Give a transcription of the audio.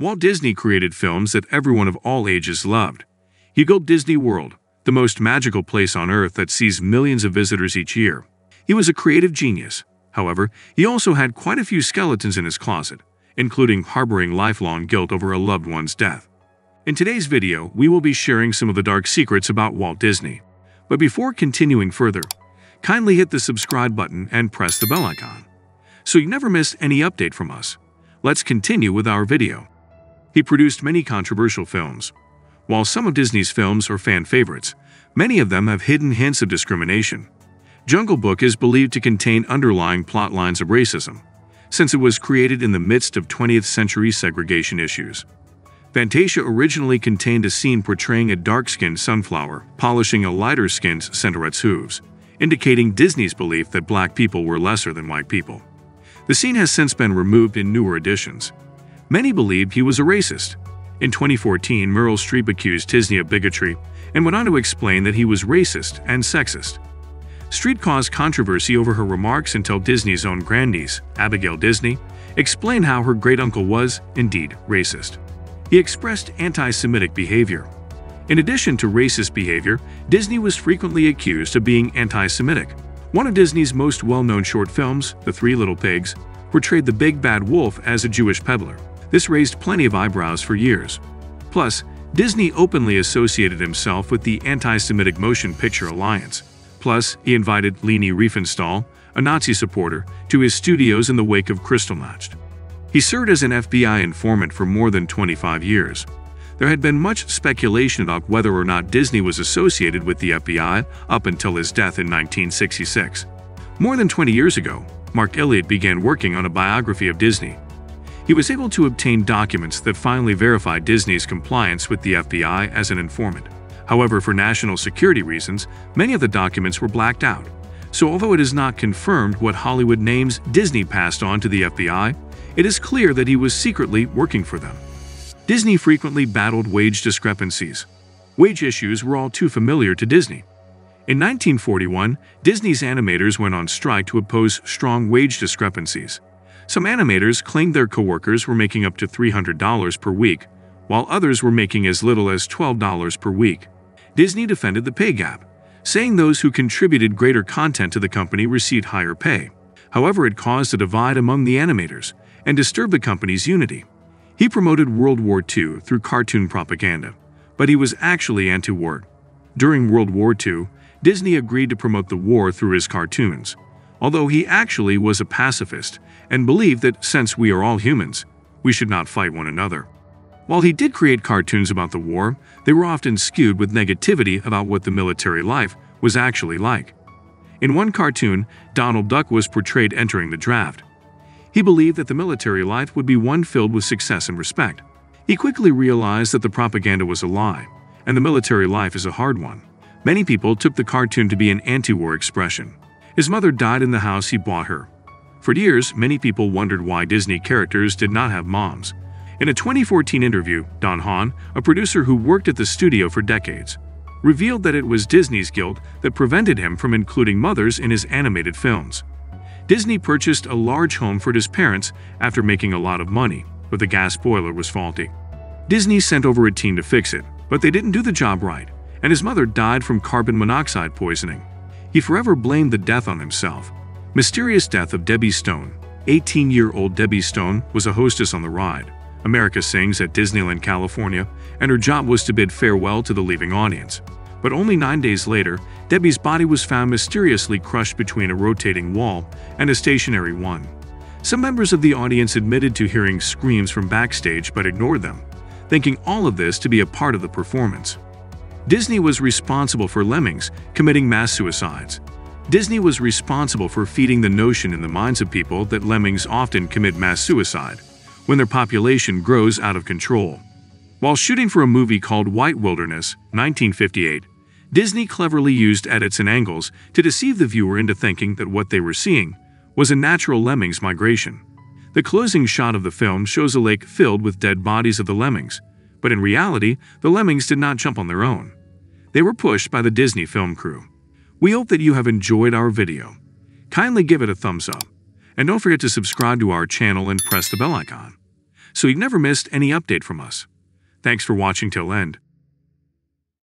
Walt Disney created films that everyone of all ages loved. He built Disney World, the most magical place on earth that sees millions of visitors each year. He was a creative genius. However, he also had quite a few skeletons in his closet, including harboring lifelong guilt over a loved one's death. In today's video, we will be sharing some of the dark secrets about Walt Disney. But before continuing further, kindly hit the subscribe button and press the bell icon, so you never miss any update from us. Let's continue with our video. He produced many controversial films. While some of Disney's films are fan favorites, many of them have hidden hints of discrimination. Jungle Book is believed to contain underlying plot lines of racism, since it was created in the midst of 20th century segregation issues. Fantasia originally contained a scene portraying a dark-skinned sunflower polishing a lighter-skinned Cinderella's hooves, indicating Disney's belief that black people were lesser than white people. The scene has since been removed in newer editions, Many believed he was a racist. In 2014, Meryl Streep accused Disney of bigotry and went on to explain that he was racist and sexist. Streep caused controversy over her remarks until Disney's own grandniece, Abigail Disney, explained how her great-uncle was, indeed, racist. He expressed anti-Semitic behavior. In addition to racist behavior, Disney was frequently accused of being anti-Semitic. One of Disney's most well-known short films, The Three Little Pigs, portrayed the big bad wolf as a Jewish peddler. This raised plenty of eyebrows for years. Plus, Disney openly associated himself with the anti-Semitic Motion Picture Alliance. Plus, he invited Leni Riefenstahl, a Nazi supporter, to his studios in the wake of Kristallnacht. He served as an FBI informant for more than 25 years. There had been much speculation about whether or not Disney was associated with the FBI up until his death in 1966. More than 20 years ago, Marc Eliot began working on a biography of Disney, he was able to obtain documents that finally verified Disney's compliance with the FBI as an informant. However, for national security reasons, many of the documents were blacked out. So although it is not confirmed what Hollywood names Disney passed on to the FBI, it is clear that he was secretly working for them. Disney frequently battled wage discrepancies. Wage issues were all too familiar to Disney. In 1941, Disney's animators went on strike to oppose strong wage discrepancies. Some animators claimed their coworkers were making up to $300 per week, while others were making as little as $12 per week. Disney defended the pay gap, saying those who contributed greater content to the company received higher pay. However, it caused a divide among the animators and disturbed the company's unity. He promoted World War II through cartoon propaganda, but he was actually anti-war. During World War II, Disney agreed to promote the war through his cartoons, although he actually was a pacifist and believed that since we are all humans, we should not fight one another. While he did create cartoons about the war, they were often skewed with negativity about what the military life was actually like. In one cartoon, Donald Duck was portrayed entering the draft. He believed that the military life would be one filled with success and respect. He quickly realized that the propaganda was a lie, and the military life is a hard one. Many people took the cartoon to be an anti-war expression. His mother died in the house he bought her, for years, many people wondered why Disney characters did not have moms. In a 2014 interview, Don Hahn, a producer who worked at the studio for decades, revealed that it was Disney's guilt that prevented him from including mothers in his animated films. Disney purchased a large home for his parents after making a lot of money, but the gas boiler was faulty. Disney sent over a team to fix it, but they didn't do the job right, and his mother died from carbon monoxide poisoning. He forever blamed the death on himself, Mysterious Death of Debbie Stone 18-year-old Debbie Stone was a hostess on the ride. America Sings at Disneyland, California, and her job was to bid farewell to the leaving audience. But only nine days later, Debbie's body was found mysteriously crushed between a rotating wall and a stationary one. Some members of the audience admitted to hearing screams from backstage but ignored them, thinking all of this to be a part of the performance. Disney was responsible for Lemmings committing mass suicides, Disney was responsible for feeding the notion in the minds of people that lemmings often commit mass suicide when their population grows out of control. While shooting for a movie called White Wilderness, 1958, Disney cleverly used edits and angles to deceive the viewer into thinking that what they were seeing was a natural lemmings migration. The closing shot of the film shows a lake filled with dead bodies of the lemmings, but in reality, the lemmings did not jump on their own. They were pushed by the Disney film crew. We hope that you have enjoyed our video. Kindly give it a thumbs up, and don't forget to subscribe to our channel and press the bell icon, so you've never missed any update from us. Thanks for watching till end.